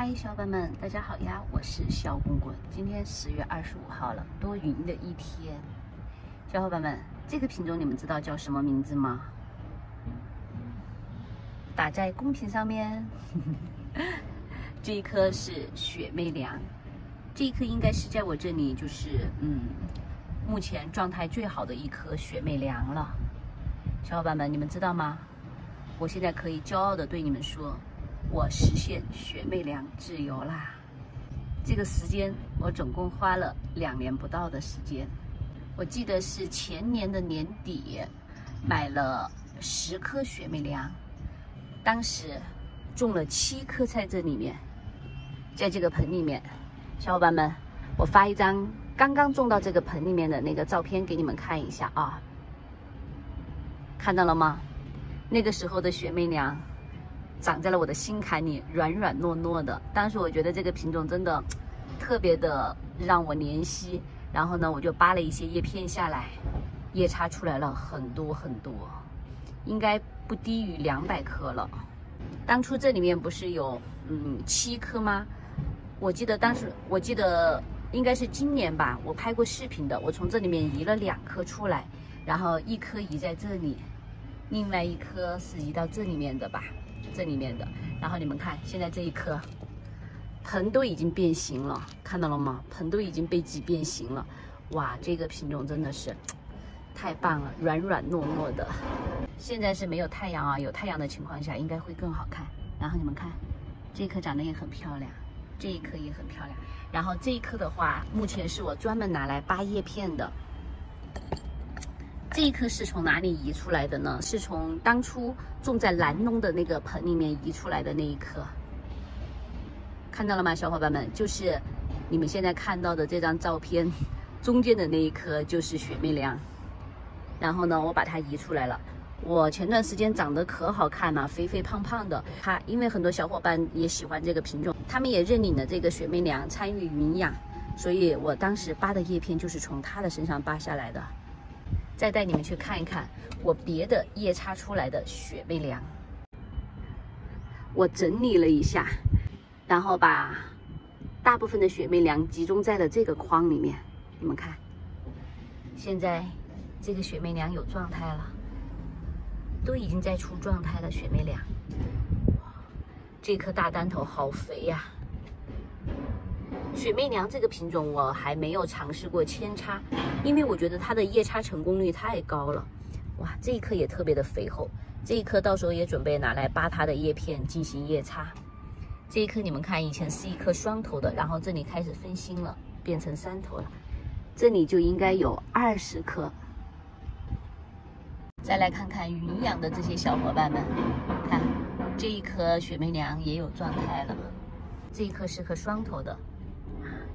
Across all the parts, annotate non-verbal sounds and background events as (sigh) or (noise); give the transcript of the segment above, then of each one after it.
嗨，小伙伴们，大家好呀！我是小滚滚。今天十月二十五号了，多云的一天。小伙伴们，这个品种你们知道叫什么名字吗？打在公屏上面。(laughs) 这一颗是雪媚娘，这一颗应该是在我这里就是嗯，目前状态最好的一颗雪媚娘了。小伙伴们，你们知道吗？我现在可以骄傲的对你们说。我实现雪媚娘自由啦！这个时间我总共花了两年不到的时间。我记得是前年的年底买了十颗雪媚娘，当时种了七颗在这里面，在这个盆里面。小伙伴们，我发一张刚刚种到这个盆里面的那个照片给你们看一下啊！看到了吗？那个时候的雪媚娘。长在了我的心坎里，软软糯糯的。当时我觉得这个品种真的特别的让我怜惜，然后呢，我就扒了一些叶片下来，叶插出来了很多很多，应该不低于两百颗了。当初这里面不是有嗯七颗吗？我记得当时我记得应该是今年吧，我拍过视频的，我从这里面移了两颗出来，然后一颗移在这里，另外一颗是移到这里面的吧。这里面的，然后你们看，现在这一颗盆都已经变形了，看到了吗？盆都已经被挤变形了，哇，这个品种真的是太棒了，软软糯糯的。现在是没有太阳啊，有太阳的情况下应该会更好看。然后你们看，这一颗长得也很漂亮，这一颗也很漂亮。然后这一颗的话，目前是我专门拿来扒叶片的。这一颗是从哪里移出来的呢？是从当初种在南农的那个盆里面移出来的那一颗，看到了吗，小伙伴们？就是你们现在看到的这张照片中间的那一颗就是雪媚娘。然后呢，我把它移出来了。我前段时间长得可好看了，肥肥胖胖的。它因为很多小伙伴也喜欢这个品种，他们也认领了这个雪媚娘参与云养，所以我当时扒的叶片就是从它的身上扒下来的。再带你们去看一看我别的叶插出来的雪媚娘，我整理了一下，然后把大部分的雪媚娘集中在了这个筐里面。你们看，现在这个雪媚娘有状态了，都已经在出状态了。雪媚娘，这颗大单头好肥呀！雪媚娘这个品种我还没有尝试过扦插，因为我觉得它的叶插成功率太高了。哇，这一颗也特别的肥厚，这一颗到时候也准备拿来扒它的叶片进行叶插。这一颗你们看，以前是一颗双头的，然后这里开始分心了，变成三头了，这里就应该有二十颗。再来看看云养的这些小伙伴们，看这一颗雪媚娘也有状态了，这一颗是颗双头的。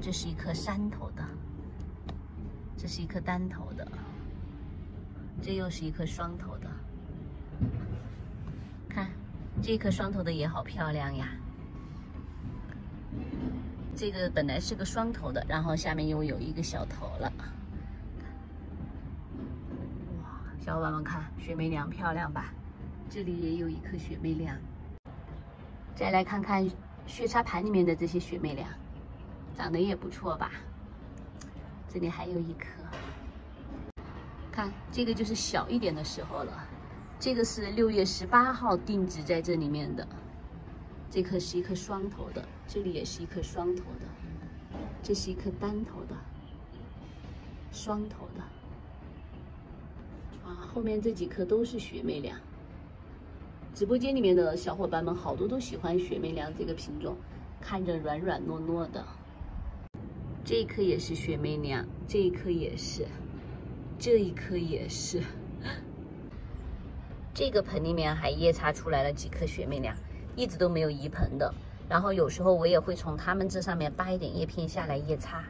这是一颗山头的，这是一颗单头的，这又是一颗双头的。看，这颗双头的也好漂亮呀。这个本来是个双头的，然后下面又有一个小头了。哇，小伙伴们看，雪媚娘漂亮吧？这里也有一颗雪媚娘。再来看看血插盘里面的这些雪媚娘。长得也不错吧？这里还有一颗，看这个就是小一点的时候了。这个是六月十八号定植在这里面的，这颗是一颗双头的，这里也是一颗双头的，这是一颗单头的，双头的。啊，后面这几颗都是雪媚娘。直播间里面的小伙伴们好多都喜欢雪媚娘这个品种，看着软软糯糯的。这一颗也是雪媚娘，这一颗也是，这一颗也是。(gasps) 这个盆里面还叶插出来了几颗雪媚娘，一直都没有移盆的。然后有时候我也会从它们这上面扒一点叶片下来叶插。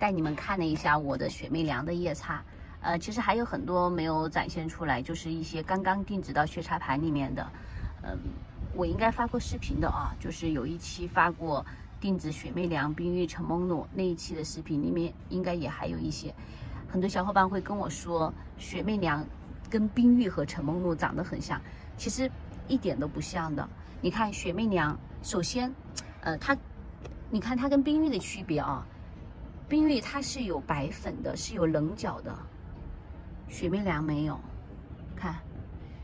带你们看了一下我的雪媚娘的叶插，呃，其实还有很多没有展现出来，就是一些刚刚定植到雪插盘里面的。嗯，我应该发过视频的啊，就是有一期发过。定制雪媚娘、冰玉、橙梦露那一期的视频里面，应该也还有一些。很多小伙伴会跟我说，雪媚娘跟冰玉和橙梦露长得很像，其实一点都不像的。你看雪媚娘首先，呃，它，你看它跟冰玉的区别啊，冰玉它是有白粉的，是有棱角的，雪媚娘没有，看，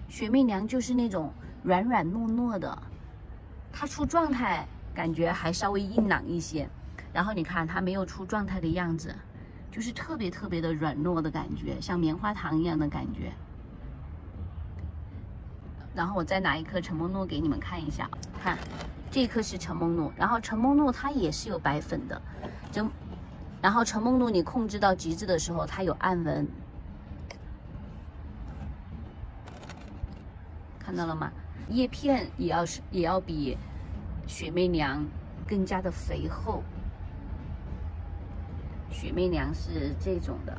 雪媚娘就是那种软软糯糯的，它出状态感觉还稍微硬朗一些，然后你看它没有出状态的样子，就是特别特别的软糯的感觉，像棉花糖一样的感觉。然后我再拿一颗陈梦露给你们看一下，看，这颗是陈梦露，然后陈梦露它也是有白粉的，就，然后陈梦露你控制到极致的时候，它有暗纹，看到了吗？叶片也要是也要比雪媚娘更加的肥厚，雪媚娘是这种的，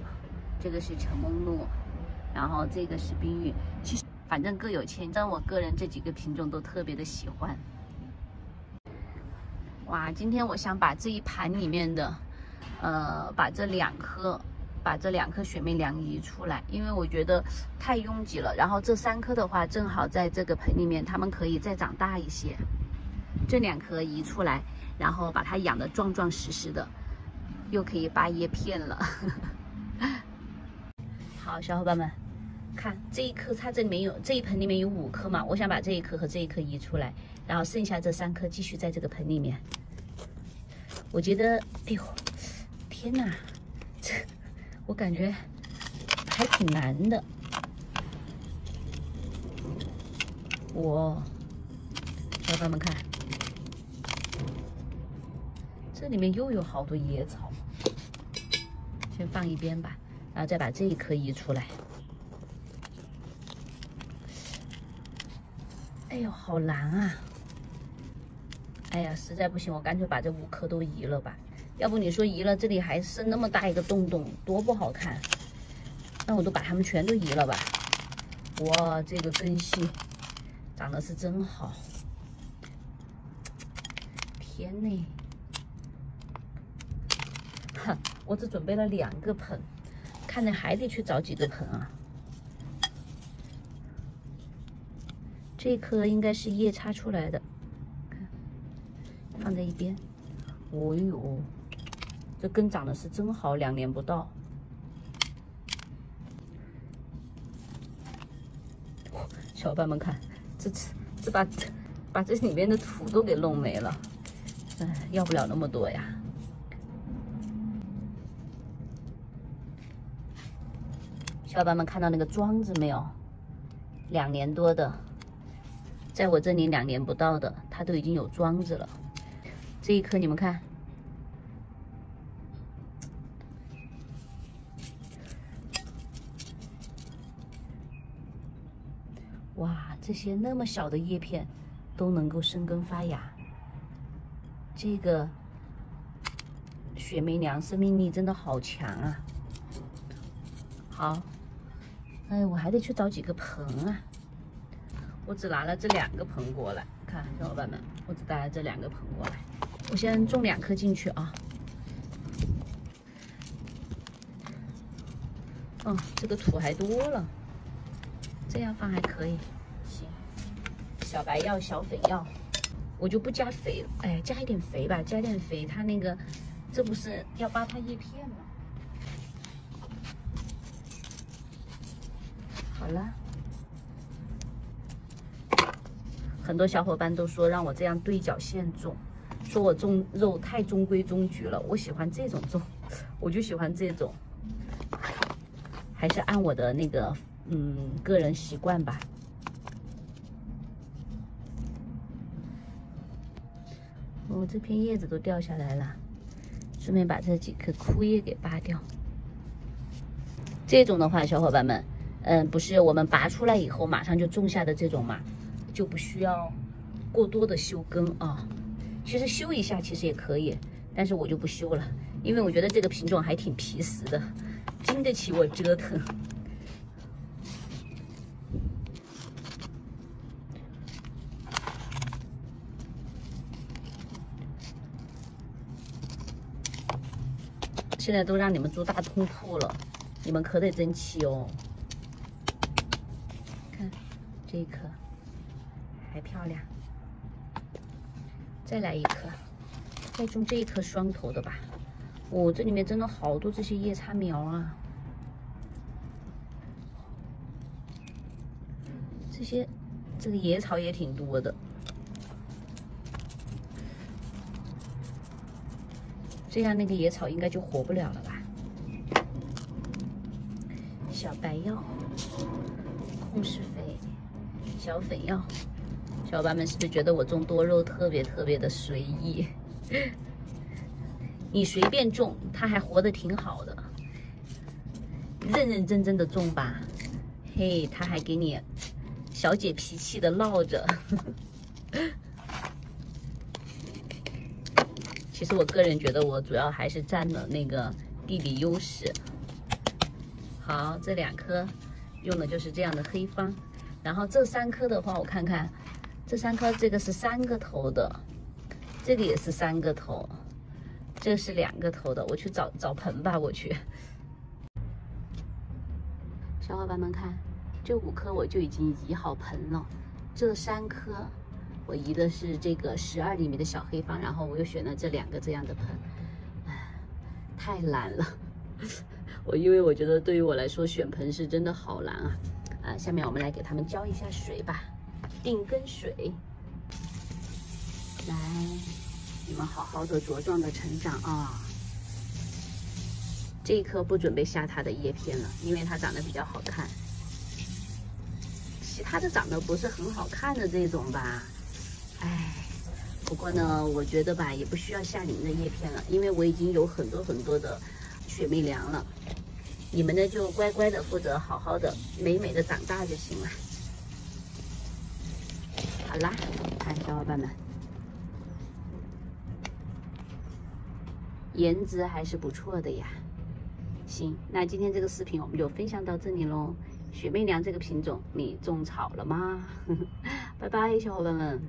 这个是陈梦露，然后这个是冰玉，其实。反正各有千，但我个人这几个品种都特别的喜欢。哇，今天我想把这一盘里面的，呃，把这两颗，把这两颗雪媚娘移出来，因为我觉得太拥挤了。然后这三颗的话，正好在这个盆里面，它们可以再长大一些。这两颗移出来，然后把它养的壮壮实实的，又可以拔叶片了。(laughs) 好，小伙伴们。看这一颗，它这里面有这一盆里面有五颗嘛，我想把这一颗和这一颗移出来，然后剩下这三颗继续在这个盆里面。我觉得，哎呦，天哪，这 (laughs) 我感觉还挺难的。我，小伙伴们看，这里面又有好多野草，先放一边吧，然后再把这一颗移出来。哎呦，好难啊！哎呀，实在不行，我干脆把这五颗都移了吧。要不你说移了，这里还剩那么大一个洞洞，多不好看。那我都把它们全都移了吧。哇，这个根系长得是真好。天呐！哼，(laughs) 我只准备了两个盆，看来还得去找几个盆啊。这颗应该是叶插出来的，看，放在一边。哦呦，这根长得是真好，两年不到。小伙伴们看，这这这把把这里面的土都给弄没了，哎，要不了那么多呀。小伙伴们看到那个桩子没有？两年多的。在我这里两年不到的，它都已经有桩子了。这一颗你们看，哇，这些那么小的叶片都能够生根发芽。这个雪媚娘生命力真的好强啊！好，哎，我还得去找几个盆啊。我只拿了这两个盆过来，看小伙伴们，我只带了这两个盆过来。我先种两颗进去啊。哦，这个土还多了，这样放还可以。行，小白药、小粉药，我就不加肥了。哎，加一点肥吧，加一点肥，它那个，这不是要扒它叶片吗？好了。很多小伙伴都说让我这样对角线种，说我种肉太中规中矩了。我喜欢这种种，(laughs) 我就喜欢这种，还是按我的那个嗯个人习惯吧。我这片叶子都掉下来了，顺便把这几颗枯叶给扒掉。这种的话，小伙伴们，嗯，不是我们拔出来以后马上就种下的这种嘛？就不需要过多的修根啊，其实修一下其实也可以，但是我就不修了，因为我觉得这个品种还挺皮实的，经得起我折腾。现在都让你们住大通铺了，你们可得争气哦。这一颗。还漂亮，再来一颗，再种这一颗双头的吧。哦，这里面真的好多这些叶叉苗啊！这些这个野草也挺多的。这样那个野草应该就活不了了吧？小白药、控释肥、小粉药，小伙伴们是不是觉得我种多肉特别特别的随意？(laughs) 你随便种，它还活得挺好的。认认真真的种吧，嘿，它还给你小姐脾气的闹着。(laughs) 其实我个人觉得，我主要还是占了那个地理优势。好，这两颗用的就是这样的黑方，然后这三颗的话，我看看，这三颗这个是三个头的，这个也是三个头。这是两个头的，我去找找盆吧，我去。小伙伴们看，这五颗我就已经移好盆了，这三颗我移的是这个十二厘米的小黑方，然后我又选了这两个这样的盆，唉太难了。(laughs) 我因为我觉得对于我来说选盆是真的好难啊。啊，下面我们来给它们浇一下水吧，定根水，来。你们好好的茁壮的成长啊！这一颗不准备下它的叶片了，因为它长得比较好看。其他的长得不是很好看的这种吧，哎，不过呢，我觉得吧，也不需要下你们的叶片了，因为我已经有很多很多的雪媚娘了。你们呢，就乖乖的负责好好的美美的长大就行了。好啦，看小伙伴们。颜值还是不错的呀。行，那今天这个视频我们就分享到这里喽。雪媚娘这个品种，你种草了吗？(laughs) 拜拜，小伙伴们。